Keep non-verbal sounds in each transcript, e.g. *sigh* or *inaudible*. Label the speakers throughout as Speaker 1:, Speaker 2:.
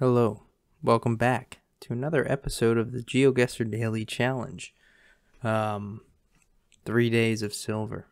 Speaker 1: Hello, welcome back to another episode of the GeoGuessr Daily Challenge. Um, three days of silver.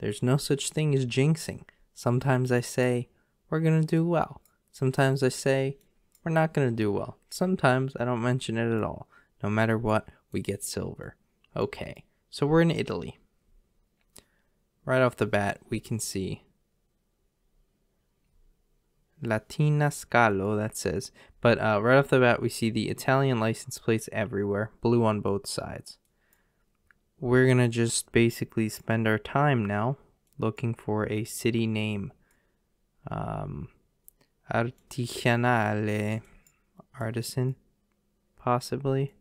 Speaker 1: There's no such thing as jinxing. Sometimes I say we're gonna do well. Sometimes I say we're not gonna do well. Sometimes I don't mention it at all. No matter what, we get silver. Okay, so we're in Italy. Right off the bat, we can see Latina Scalo, that says. But uh, right off the bat, we see the Italian license plates everywhere, blue on both sides. We're going to just basically spend our time now looking for a city name. Um, artigianale, artisan, possibly.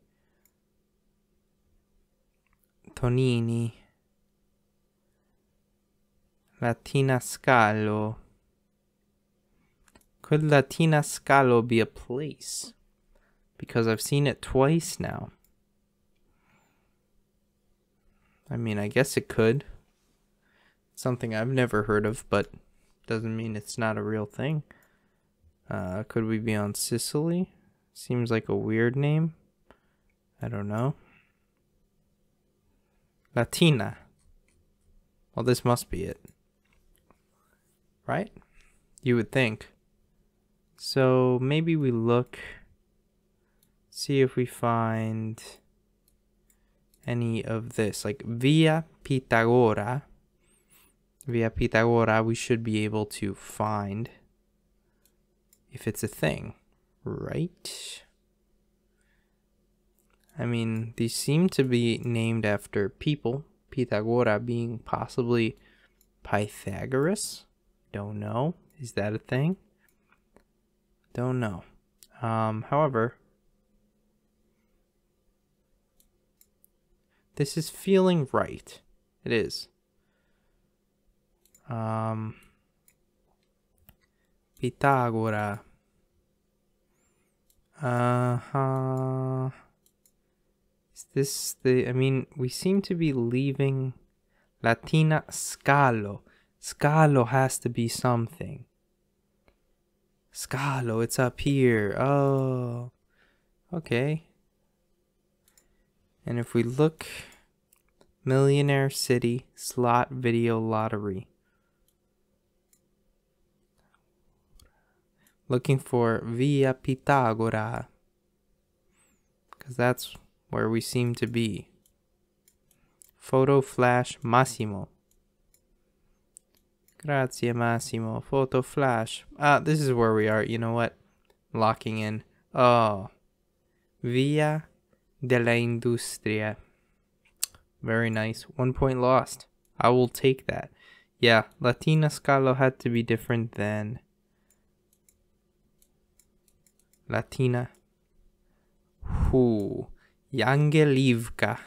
Speaker 1: Tonini. Latina Scalo. Could Latina Scalo be a place? Because I've seen it twice now. I mean, I guess it could. Something I've never heard of, but doesn't mean it's not a real thing. Uh, could we be on Sicily? Seems like a weird name. I don't know. Latina. Well, this must be it. Right? You would think. So maybe we look, see if we find any of this, like Via Pitagora. Via Pitagora, we should be able to find if it's a thing, right? I mean, these seem to be named after people. Pitagora being possibly Pythagoras. Don't know. Is that a thing? Don't know. Um, however, this is feeling right. It is. Um, Pitagora. Uh huh. Is this the? I mean, we seem to be leaving Latina Scalo. Scalo has to be something. Scalo, it's up here. Oh, okay. And if we look, Millionaire City Slot Video Lottery. Looking for Via Pitagora. Because that's where we seem to be. Photo Flash Massimo. Grazie Massimo. Photo flash. Ah, this is where we are. You know what? Locking in. Oh. Via della Industria. Very nice. One point lost. I will take that. Yeah, Latina Scalo had to be different than Latina. Who? Yangelivka.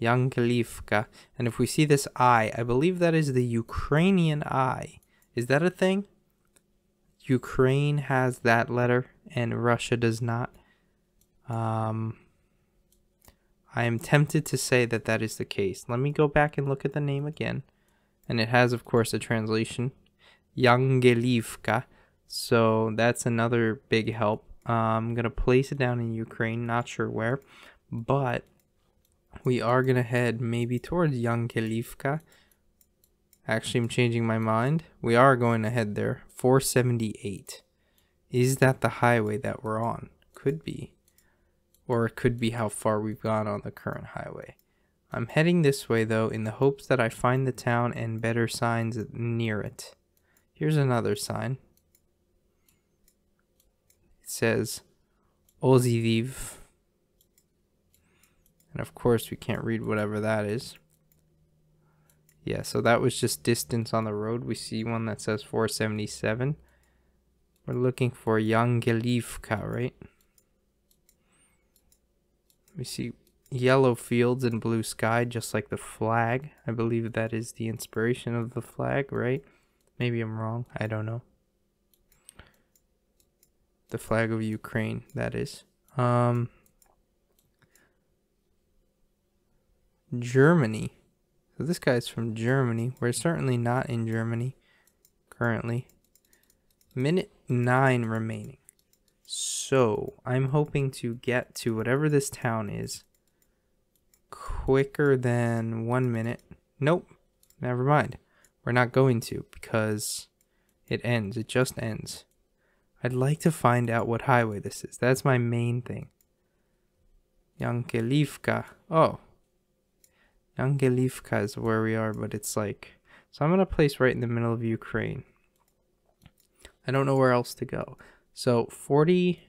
Speaker 1: Yankelivka. And if we see this I, I believe that is the Ukrainian I. Is that a thing? Ukraine has that letter and Russia does not. Um, I am tempted to say that that is the case. Let me go back and look at the name again. And it has, of course, a translation. Yangelivka. So that's another big help. Uh, I'm going to place it down in Ukraine, not sure where. But we are going to head maybe towards Yankelivka. Actually, I'm changing my mind. We are going to head there. 478. Is that the highway that we're on? Could be. Or it could be how far we've gone on the current highway. I'm heading this way though in the hopes that I find the town and better signs near it. Here's another sign. It says Oziviv. And of course, we can't read whatever that is. Yeah, so that was just distance on the road. We see one that says 477. We're looking for Yangelivka, right? We see yellow fields and blue sky, just like the flag. I believe that is the inspiration of the flag, right? Maybe I'm wrong. I don't know. The flag of Ukraine, that is. Um, Germany. So this guy's from Germany. We're certainly not in Germany currently. Minute 9 remaining. So I'm hoping to get to whatever this town is quicker than one minute. Nope. Never mind. We're not going to because it ends. It just ends. I'd like to find out what highway this is. That's my main thing. Yankelivka. Oh. Yankelivka is where we are, but it's like... So I'm going to place right in the middle of Ukraine. I don't know where else to go. So 40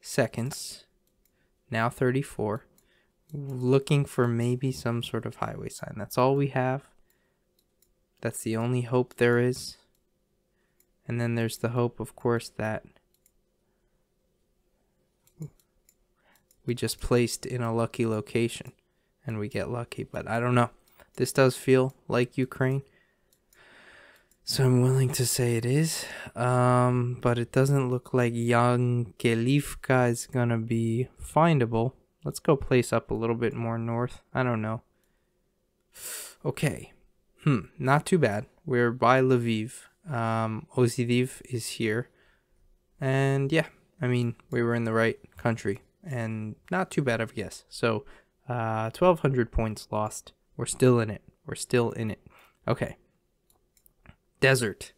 Speaker 1: seconds. Now 34. Looking for maybe some sort of highway sign. That's all we have. That's the only hope there is. And then there's the hope, of course, that we just placed in a lucky location and we get lucky. But I don't know. This does feel like Ukraine. So I'm willing to say it is. Um, but it doesn't look like Yankelivka is going to be findable. Let's go place up a little bit more north. I don't know. Okay. Hmm, not too bad. We're by Lviv. Um, is here. And yeah, I mean, we were in the right country and not too bad of a guess. So, uh, 1200 points lost. We're still in it. We're still in it. Okay. Desert.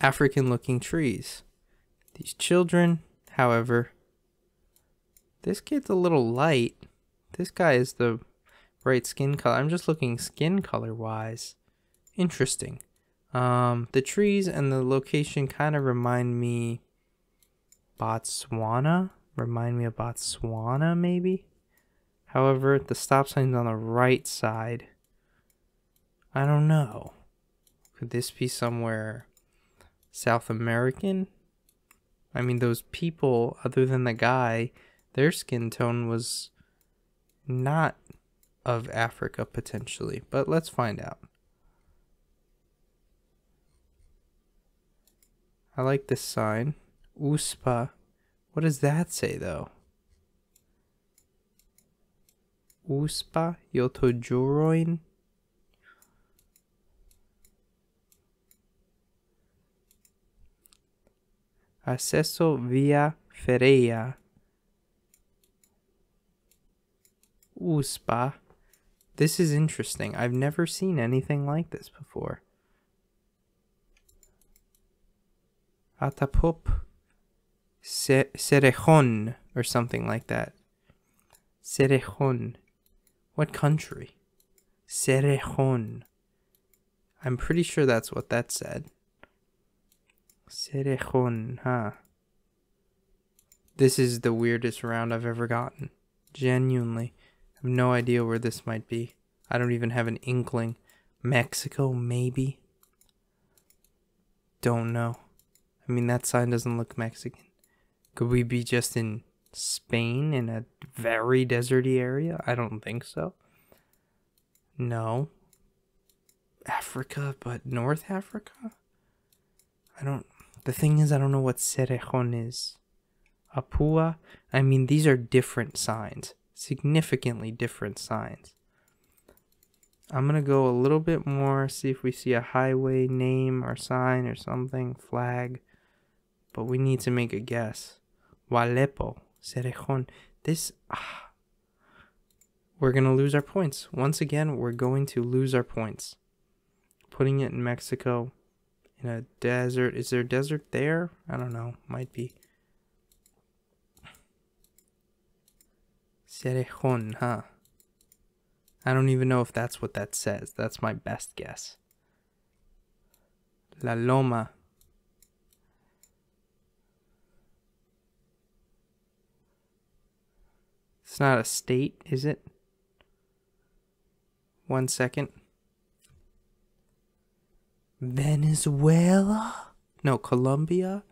Speaker 1: African looking trees. These children, however, this kid's a little light. This guy is the right skin color. I'm just looking skin color wise interesting. Um, the trees and the location kind of remind me Botswana. Remind me of Botswana, maybe. However, the stop sign's on the right side. I don't know. Could this be somewhere South American? I mean, those people, other than the guy, their skin tone was not of Africa potentially, but let's find out. I like this sign. USPA. What does that say though? USPA Yotojuroin? Acceso via Fereia. USPA. This is interesting. I've never seen anything like this before. Atapop Cerrejón or something like that. Cerrejón. What country? Cerrejón. I'm pretty sure that's what that said. Cerrejón, huh? This is the weirdest round I've ever gotten. Genuinely. I have no idea where this might be. I don't even have an inkling. Mexico, maybe? Don't know. I mean, that sign doesn't look Mexican. Could we be just in Spain in a very deserty area? I don't think so. No. Africa, but North Africa? I don't. The thing is, I don't know what Cerrejón is. Apua? I mean, these are different signs. Significantly different signs. I'm gonna go a little bit more, see if we see a highway name or sign or something, flag but we need to make a guess. Walepo, Cerrejón. This. Ah, we're going to lose our points. Once again, we're going to lose our points. Putting it in Mexico, in a desert. Is there a desert there? I don't know. Might be. Cerrejón, huh? I don't even know if that's what that says. That's my best guess. La Loma. Not a state, is it? One second. Venezuela? No, Colombia?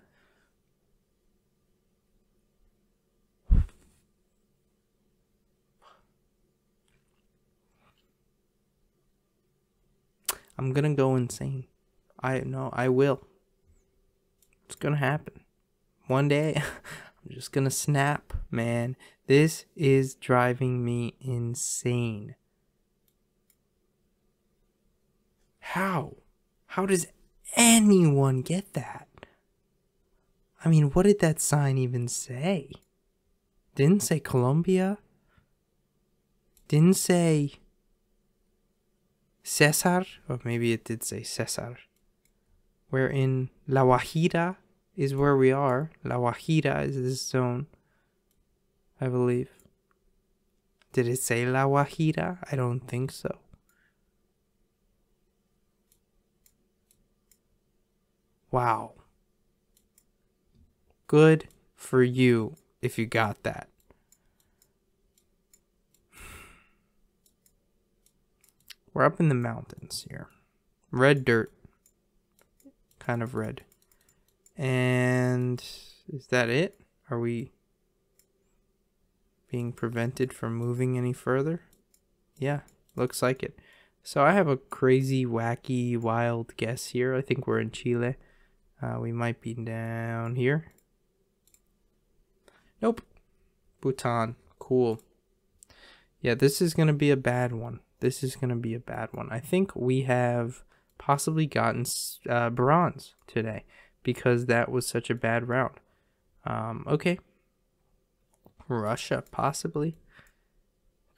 Speaker 1: I'm gonna go insane. I know I will. It's gonna happen. One day *laughs* I'm just gonna snap, man. This is driving me insane. How? How does anyone get that? I mean, what did that sign even say? Didn't say Colombia. Didn't say Cesar, or maybe it did say Cesar. We're in La Guajira is where we are. La Guajira is this zone, I believe. Did it say La Guajira? I don't think so. Wow. Good for you if you got that. We're up in the mountains here. Red dirt. Kind of red. And is that it? Are we being prevented from moving any further? Yeah, looks like it. So I have a crazy, wacky, wild guess here. I think we're in Chile. Uh, we might be down here. Nope. Bhutan. Cool. Yeah, this is going to be a bad one. This is going to be a bad one. I think we have possibly gotten uh, bronze today because that was such a bad round. Um, okay. Russia, possibly.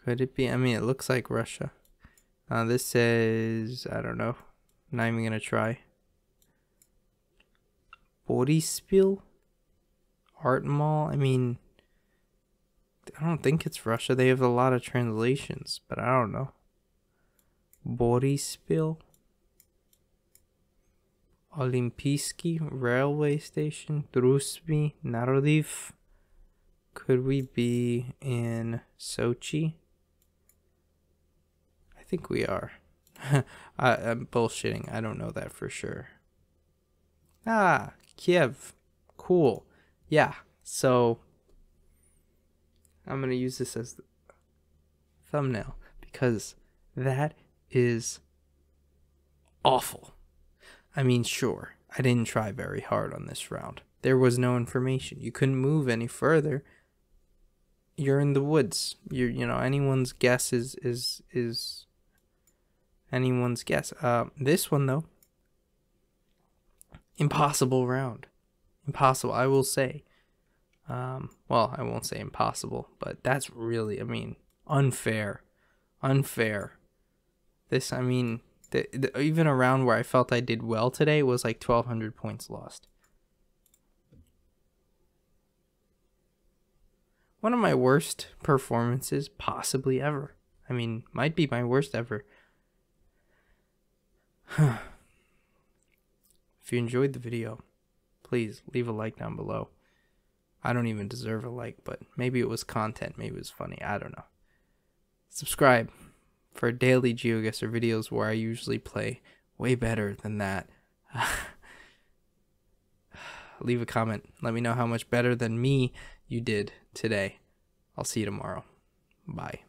Speaker 1: Could it be? I mean, it looks like Russia. Uh, this says, I don't know. Not even going to try. Boryspil? Art Mall? I mean, I don't think it's Russia. They have a lot of translations, but I don't know. Boryspil? Olimpijski railway station, Druzhby, Narodiv. Could we be in Sochi? I think we are. *laughs* I, I'm bullshitting. I don't know that for sure. Ah, Kiev. Cool. Yeah. So I'm going to use this as the thumbnail because that is awful. I mean, sure, I didn't try very hard on this round. There was no information. You couldn't move any further. You're in the woods. You're, you know, anyone's guess is is is anyone's guess. Uh, this one though, impossible round, impossible. I will say. Um, well, I won't say impossible, but that's really, I mean, unfair, unfair. This, I mean, the, the, even around where I felt I did well today was like 1,200 points lost. One of my worst performances possibly ever. I mean, might be my worst ever. *sighs* if you enjoyed the video, please leave a like down below. I don't even deserve a like, but maybe it was content, maybe it was funny, I don't know. Subscribe for daily GeoGuessr videos where I usually play way better than that. *sighs* Leave a comment. Let me know how much better than me you did today. I'll see you tomorrow. Bye.